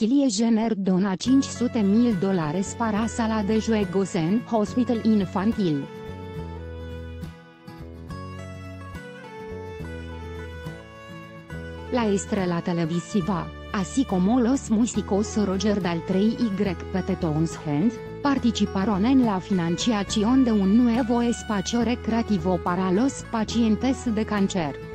Kylie Jenner dona 500 mil dólares para sala de juegos en Hospital Infantil. La estrella televisiva, así como los músicos Roger Daltrey y Greg Hand, participaron en la financiación de un nuevo espacio recreativo para los pacientes de cáncer.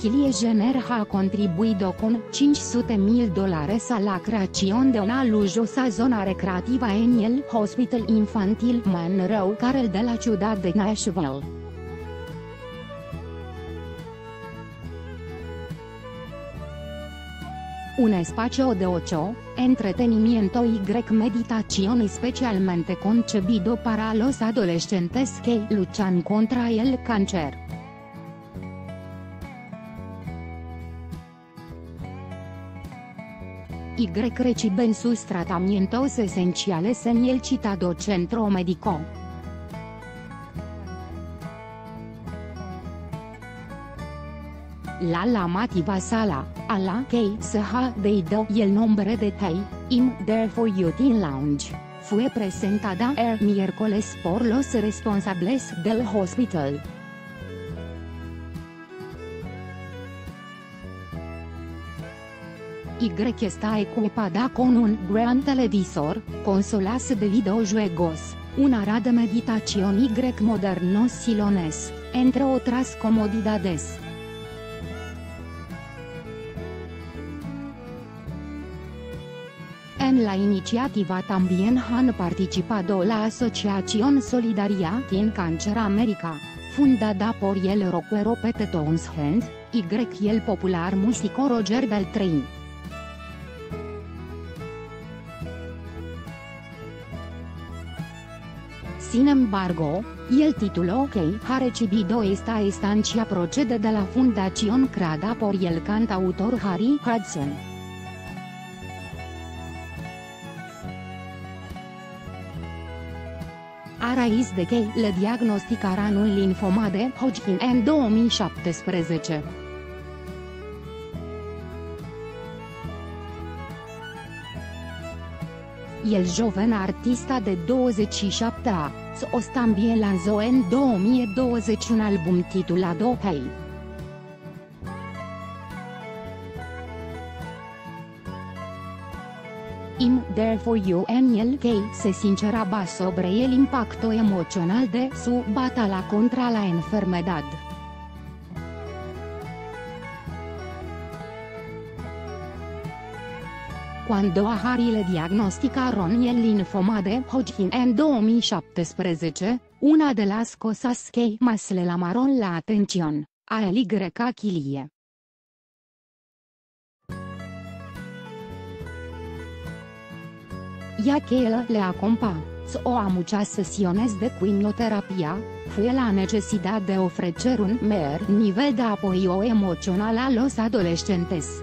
Kylie Jenner ha contribuido con 500 mil dólares a la creación de una lujosa zona recreativa en el Hospital Infantil Monroe Carell de la ciudad de Nashville. Un espacio de ocio, entretenimiento y meditación especialmente concebido para los adolescentes que luchan contra el cáncer. Y reciben sus tratamientos esenciales en el citado centro médico. La llamativa sala, a la que se ha dado el nombre de Tay, in There for You Teen Lounge, fue presentada el miércoles por los responsables del hospital. Y está equipada con un gran televisor, consolas de videojuegos, una área de meditación y modernos silones, entre otras comodidades. En la iniciativa también han participado la Asociación Solidaria Teen Cancer America, fundada por el rockero Pete Townshend, y el popular músico Roger Beltrain. Sin embargo, el título que ha recibido esta estancia procede de la fundación creada por el cantautor Harry Hudson. A raíz de que le diagnosticaran un linfoma de Hodgkin en 2017. El joven artista de 27 ani Sos también lanzó en 2020 un álbum titulado Hey. I'm There For You en el que se sinceraba sobre el impacto emocional de su batalla contra la enfermedad. Cuando a Harry le diagnosticaron el linfoma de Hodgkin en 2017, una de las cosas que más le llamaron la atención, a el Y Kylie. Ya que él le acompañó a muchas sesiones de quimioterapia, fue la necesidad de ofrecer un mayor nivel de apoyo emocional a los adolescentes.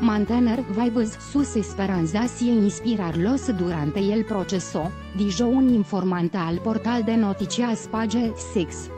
Mantener vivos sus esperanzas y inspirarlos durante el proceso, dijo un informante al portal de noticias Page 6.